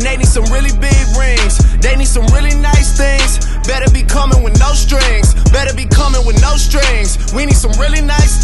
and they need some really big rings. They need some really nice things. Better be coming with no strings. Better be coming with no strings. We need some really nice